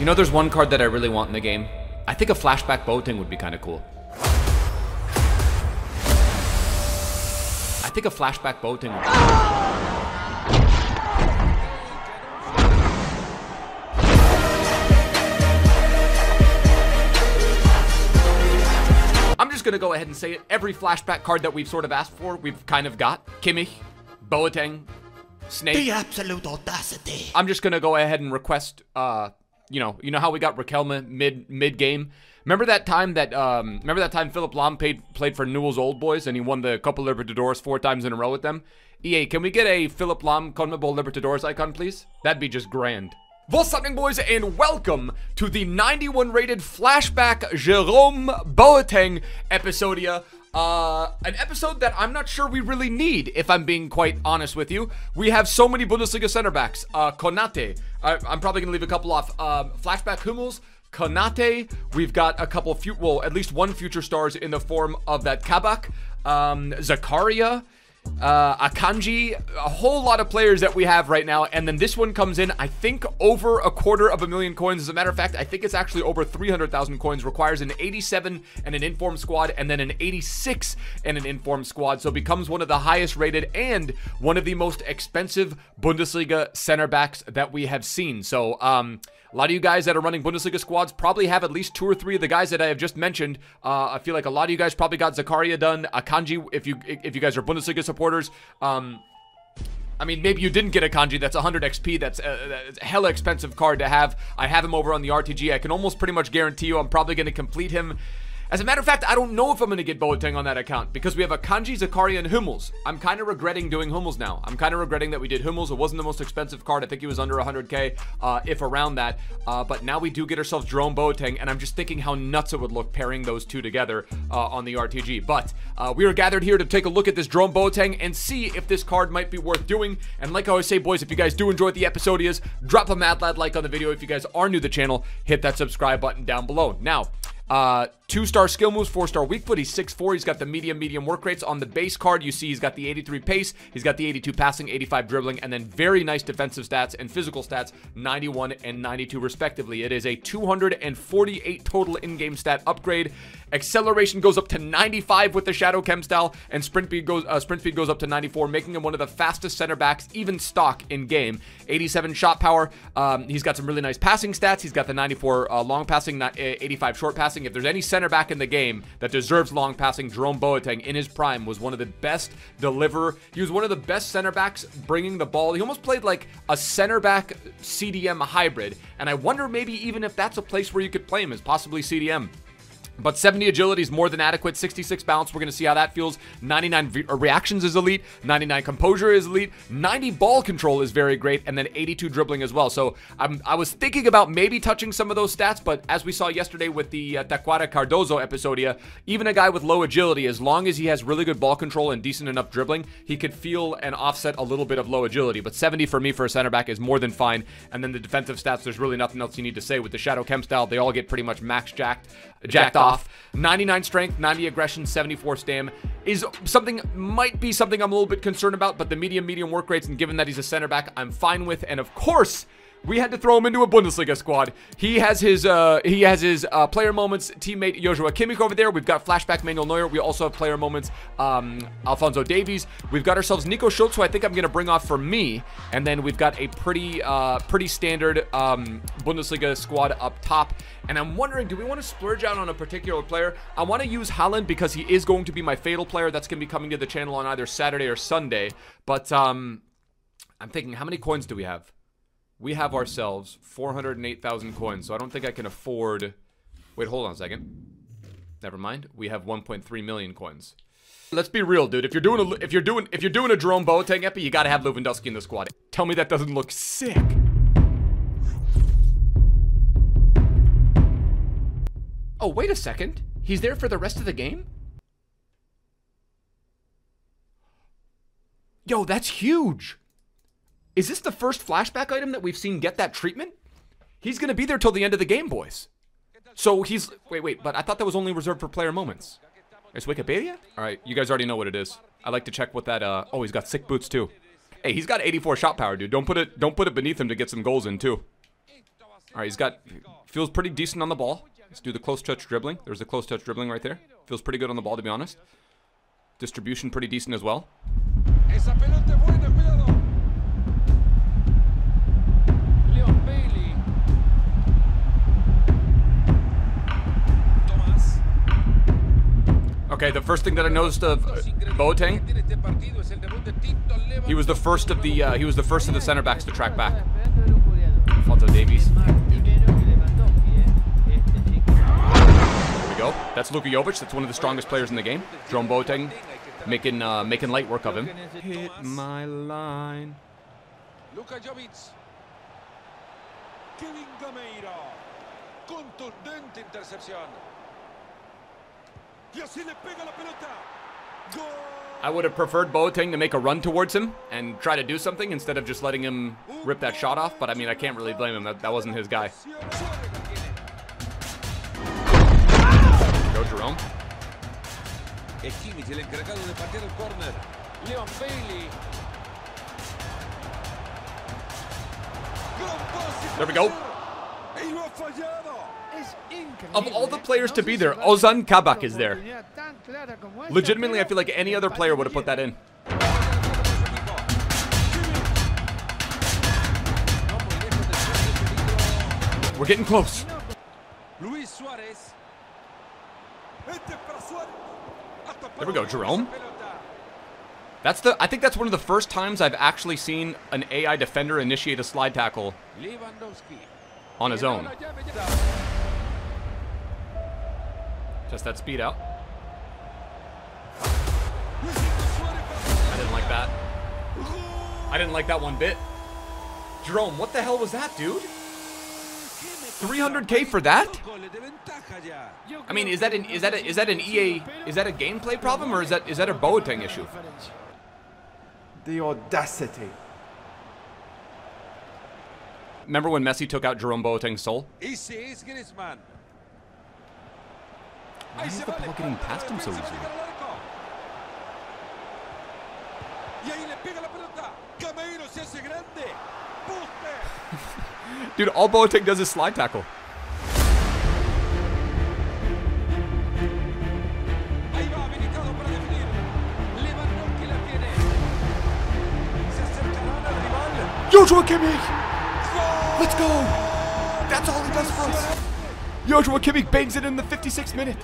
You know, there's one card that I really want in the game. I think a flashback Boateng would be kind of cool. I think a flashback Boateng would be I'm just gonna go ahead and say it. Every flashback card that we've sort of asked for, we've kind of got. Kimmich, Boateng, Snake. The absolute audacity. I'm just gonna go ahead and request. Uh, you know, you know how we got Riquelme mid mid game. Remember that time that um, remember that time Philipp Lahm played played for Newell's Old Boys and he won the Copa Libertadores four times in a row with them. EA, can we get a Philipp Lahm CONMEBOL Libertadores icon, please? That'd be just grand. What's happening, boys, and welcome to the 91 rated flashback Jerome Boateng episodia. Uh, an episode that I'm not sure we really need, if I'm being quite honest with you. We have so many Bundesliga center backs. Uh, Konate. I, I'm probably gonna leave a couple off. Um, flashback Hummels. Konate. We've got a couple, fu- well, at least one future stars in the form of that Kabak. Um, Zakaria uh, Akanji, a whole lot of players that we have right now. And then this one comes in, I think, over a quarter of a million coins. As a matter of fact, I think it's actually over 300,000 coins. Requires an 87 and an informed squad, and then an 86 and an informed squad. So becomes one of the highest rated and one of the most expensive Bundesliga center backs that we have seen. So, um, a lot of you guys that are running Bundesliga squads probably have at least two or three of the guys that I have just mentioned. Uh, I feel like a lot of you guys probably got Zakaria done, Akanji, if you if you guys are Bundesliga supporters. Um, I mean, maybe you didn't get Akanji that's 100 XP. That's a, that's a hella expensive card to have. I have him over on the RTG. I can almost pretty much guarantee you I'm probably going to complete him. As a matter of fact, I don't know if I'm going to get Boateng on that account because we have Akanji, Zakaria, and Hummels. I'm kind of regretting doing Hummels now. I'm kind of regretting that we did Hummels. It wasn't the most expensive card. I think he was under 100k, uh, if around that. Uh, but now we do get ourselves Jerome Boateng, and I'm just thinking how nuts it would look pairing those two together uh, on the RTG. But uh, we are gathered here to take a look at this Jerome Boateng and see if this card might be worth doing. And like I always say, boys, if you guys do enjoy the episode, is drop a mad lad like on the video. If you guys are new to the channel, hit that subscribe button down below. Now, uh, two star skill moves, four star weak foot. He's 6'4. He's got the medium, medium work rates. On the base card, you see he's got the 83 pace, he's got the 82 passing, 85 dribbling, and then very nice defensive stats and physical stats 91 and 92, respectively. It is a 248 total in game stat upgrade. Acceleration goes up to 95 with the Shadow Chem style, and sprint speed goes uh, sprint speed goes up to 94, making him one of the fastest center backs, even stock in game. 87 shot power. Um, he's got some really nice passing stats. He's got the 94 uh, long passing, 85 short passing. If there's any center back in the game that deserves long passing, Jerome Boateng in his prime was one of the best deliver. He was one of the best center backs bringing the ball. He almost played like a center back CDM hybrid, and I wonder maybe even if that's a place where you could play him as possibly CDM. But 70 agility is more than adequate. 66 bounce, we're going to see how that feels. 99 re reactions is elite. 99 composure is elite. 90 ball control is very great. And then 82 dribbling as well. So I'm, I was thinking about maybe touching some of those stats. But as we saw yesterday with the uh, Tacuara Cardozo episodia, even a guy with low agility, as long as he has really good ball control and decent enough dribbling, he could feel and offset a little bit of low agility. But 70 for me for a center back is more than fine. And then the defensive stats, there's really nothing else you need to say. With the Shadow Chem style, they all get pretty much max jacked, jacked, off. 99 strength, 90 aggression, 74 stam is something, might be something I'm a little bit concerned about, but the medium, medium work rates, and given that he's a center back, I'm fine with. And of course, we had to throw him into a Bundesliga squad. He has his uh, he has his uh, player moments teammate Joshua Kimmich over there. We've got flashback Manuel Neuer. We also have player moments um, Alphonso Davies. We've got ourselves Nico Schulz, who I think I'm going to bring off for me. And then we've got a pretty uh, pretty standard um, Bundesliga squad up top. And I'm wondering, do we want to splurge out on a particular player? I want to use Haaland because he is going to be my fatal player. That's going to be coming to the channel on either Saturday or Sunday. But um, I'm thinking, how many coins do we have? We have ourselves 408,000 coins, so I don't think I can afford... Wait, hold on a second. Never mind. We have 1.3 million coins. Let's be real, dude. If you're doing a if you're doing if you're doing a Jerome Boateng epi, you gotta have Lewandowski in the squad. Tell me that doesn't look sick. Oh, wait a second. He's there for the rest of the game? Yo, that's huge. Is this the first flashback item that we've seen get that treatment? He's going to be there till the end of the game, boys. So he's... Wait, wait, but I thought that was only reserved for player moments. Is Wikipedia? All right, you guys already know what it is. I like to check what that... Uh, oh, he's got sick boots, too. Hey, he's got 84 shot power, dude. Don't put it don't put it beneath him to get some goals in, too. All right, he's got feels pretty decent on the ball. Let's do the close touch dribbling. There's the close touch dribbling right there. Feels pretty good on the ball, to be honest. Distribution pretty decent as well. Okay, the first thing that I noticed of uh, Boateng, Tiene este partido es el debut de Tito Leva. he was the first of the uh, he was the first of the center backs to track back. Alphonso Davies. There we go. That's Luka Jovic. That's one of the strongest players in the game. Jerome Boateng making uh, making light work of him. Hit my line. Luka Jovic. Kevin Gameiro. Contundente intercepción. I would have preferred Boateng to make a run towards him and try to do something instead of just letting him rip that shot off. But I mean, I can't really blame him. That, that wasn't his guy. Suárez la tiene. Go Jerome. Es Kimmich el encargado de patear el córner. Leon Bailey. Gran pase There we go. Y lo ha fallado. Of all the players to be there, Ozan Kabak is there. Legitimately, I feel like any other player would have put that in. We're getting close. Luis Suárez. Este es para Suárez. Hasta There we go, Jerome. That's the. I think that's one of the first times I've actually seen an AI defender initiate a slide tackle Lewandowski. on his own. La llave ya- Just that speed out. Luisito Suárez para- I didn't like that. I didn't like that one bit. Jerome, what the hell was that, dude? 300k for that? Goles de ventaja ya. I mean, is that an is that a, is that an EA is that a gameplay problem or is that is that a Boateng issue? The audacity. Remember when Messi took out Jerome Boateng's soul? Why is the ball getting past him so easily? llega al arco. Y ahí le pega la pelota. Gameiro se hace grande. Buste. Dude, all Boateng does is slide tackle. Ahí va habilitado para definir. Lewandowski la tiene. Se acercarán al rival. Joshua Kimmich! Let's go! That's all he does for us. Joshua Kimmich bangs it in the 56th minute.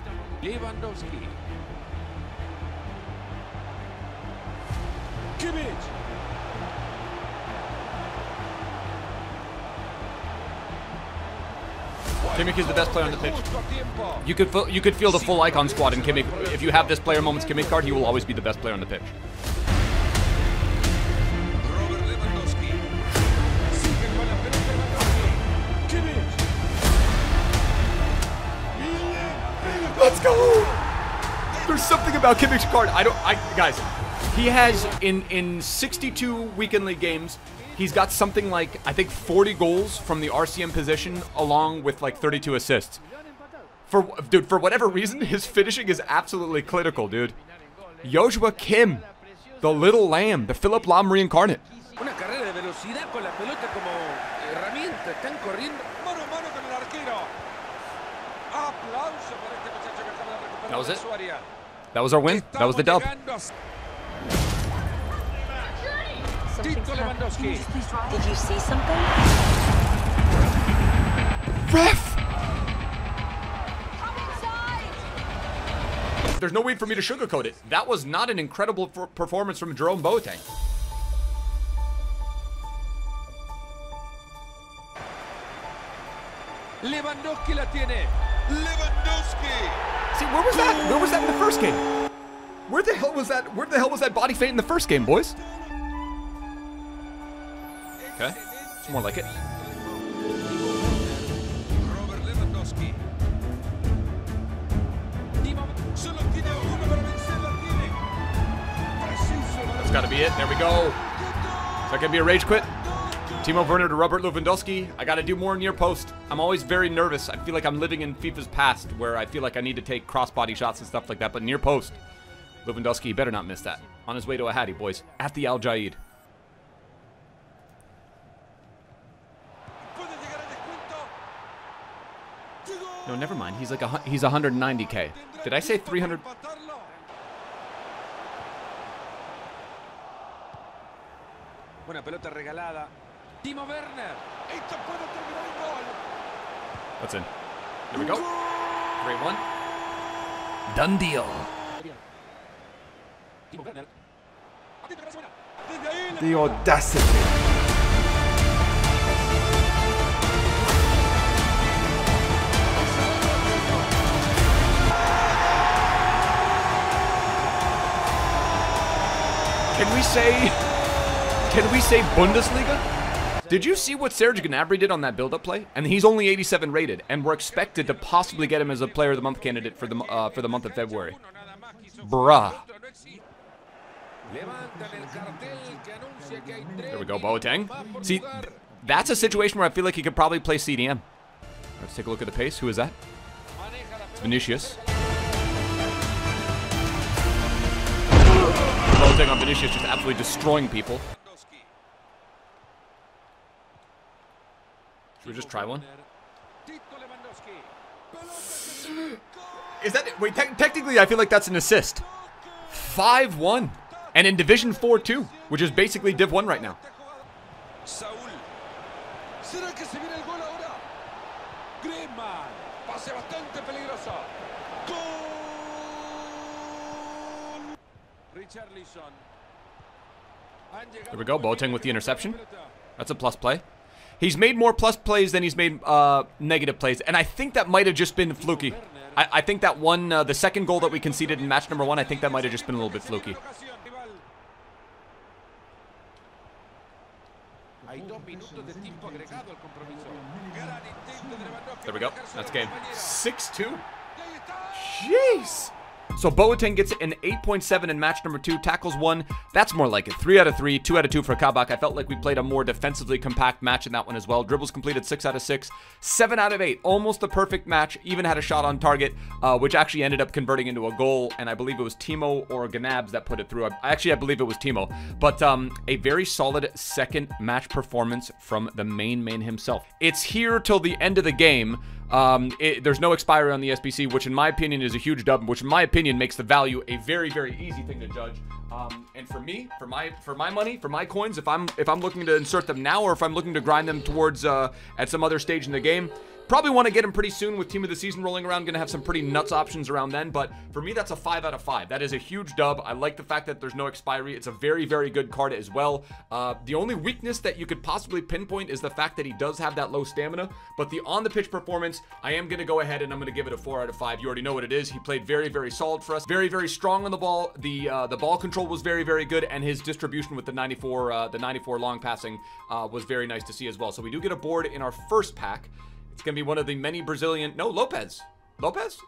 Lewandowski. Kimmich. Kimmich is the best player on the pitch. Justo a tiempo. You could feel, you could feel the full icon squad in Kimmich. If you have this player moments Kimmich card, he will always be the best player on the pitch. There's something about Kimmich's card. I don't. I guys, he has in in 62 weekend league games, he's got something like I think 40 goals from the RCM position, along with like 32 assists. For dude, for whatever reason, his finishing is absolutely clinical, dude. Joshua Kim, the little lamb, the Philipp Lahm reincarnate. Una carrera de velocidad con la pelota como herramienta. Están corriendo mano a mano con el arquero. Aplauso para este muchacho que acaba de recuperar That was it? Su área. That was our win. That was the dub. Estamos llegando a- Something's Tito happened. Lewandowski. Did you see something? Ref! There's no need for me to sugarcoat it. That was not an incredible performance from Jerome Boateng. Lewandowski la tiene. Lewandowski. See, where was that? Where was that in the first game? Where the hell was that? Where the hell was that body feint in the first game, boys? Okay, it's more like it. That's got to be it. There we go. Is that gonna be a rage quit? Timo Werner to Robert Lewandowski. I got to do more near post. I'm always very nervous. I feel like I'm living in FIFA's past, where I feel like I need to take crossbody shots and stuff like that. But near post, Lewandowski better not miss that. On his way to a Hattie, boys, at the Al Jaid. No, never mind. He's like a he's 190k. Did I say 300? Buena pelota regalada. Timo Werner. Esto puede terminar en gol. That's in. Here we go. Great one. Done deal. Timo Werner. Atento que la suena. Desde ahí la- The audacity. Can we say? Can we say Bundesliga? Did you see what Serge Gnabry did on that build-up play? And he's only 87 rated, and we're expected to possibly get him as a Player of the Month candidate for the uh, for the month of February. Bruh. There we go, Boateng. See, that's a situation where I feel like he could probably play CDM. Let's take a look at the pace. Who is that? It's. Vinicius. Boateng on Vinicius just absolutely destroying people. Lewandowski. Should we just try one? Tito Lewandowski. Pelota que- Is that wait? Te- technically, I feel like that's an assist. Five one, and in Division Four two, which is basically Div One right now. Saúl. ¿Será que se viene el gol ahora? Griezmann. Pase bastante peligroso. Gol. Richarlison. Han llegado There we go, muy Boateng with the interception. That's a plus play. He's made more plus plays than he's made uh, negative plays, and I think that might have just been fluky. I, I think that one, uh, the second goal that we conceded in match number one, I think that might have just been a little bit fluky. Ocasión, rival. Hay dos minutos de tiempo agregado al compromiso. Gran intento de Lewandowski There we go. That's game. Six two. Y ahí está. Jeez. So Boateng gets an 8.7 in match number two, tackles one. That's more like it. Three out of three, two out of two for Kabak. I felt like we played a more defensively compact match in that one as well. Dribbles completed six out of six, seven out of eight, almost the perfect match. Even had a shot on target, uh, which actually ended up converting into a goal. And I believe it was Timo or Ganabs that put it through. I, actually, I believe it was Timo. But um, a very solid second match performance from the main man himself. It's here till the end of the game. Um, it, there's no expiry on the SBC, which in my opinion is a huge dub, which in my opinion makes the value a very, very easy thing to judge. Um, and for me, for my for my money, for my coins, if I'm if I'm looking to insert them now or if I'm looking to grind them towards uh, at some other stage in the game, probably want to get him pretty soon with team of the season rolling around. Going to have some pretty nuts options around then. But for me, that's a five out of five. That is a huge dub. I like the fact that there's no expiry. It's a very, very good card as well. Uh, the only weakness that you could possibly pinpoint is the fact that he does have that low stamina. But the on the pitch performance, I am going to go ahead and I'm going to give it a four out of five. You already know what it is. He played very, very solid for us. Very, very strong on the ball. The uh, the ball control was very, very good, and his distribution with the 94 uh, the 94 long passing uh, was very nice to see as well. So we do get a board in our first pack. It's going to be one of the many Brazilian. No, Lopez. Lopez?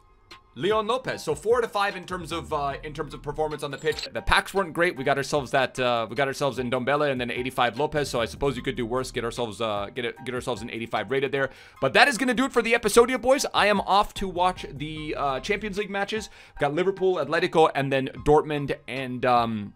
Leon Lopez. So four to five in terms of uh, in terms of performance on the pitch. The packs weren't great. We got ourselves that uh, we got ourselves Ndombele and then 85 Lopez. So I suppose you could do worse. Get ourselves uh, get get ourselves an 85 rated there. But that is to do it for the episodia, boys. I am off to watch the uh, Champions League matches. We've got Liverpool, Atletico, and then Dortmund and. Um,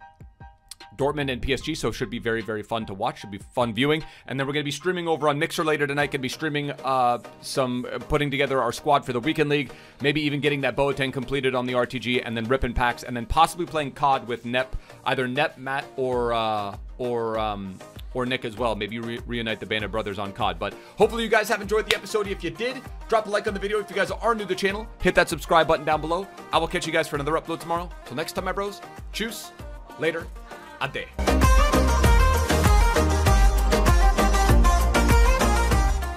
Dortmund and PSG, so should be very, very fun to watch. Should be fun viewing. And then we're going to be streaming over on Mixer later tonight. Going to be streaming uh, some, uh, putting together our squad for the weekend league. Maybe even getting that Boateng completed on the RTG, and then ripping packs, and then possibly playing COD with Nep, either Nep, Matt, or uh, or um, or Nick as well. Maybe re- reunite the band of brothers on COD. But hopefully you guys have enjoyed the episode. If you did, drop a like on the video. If you guys are new to the channel, hit that subscribe button down below. I will catch you guys for another upload tomorrow. Till next time, my bros. Choose. Later. Ade.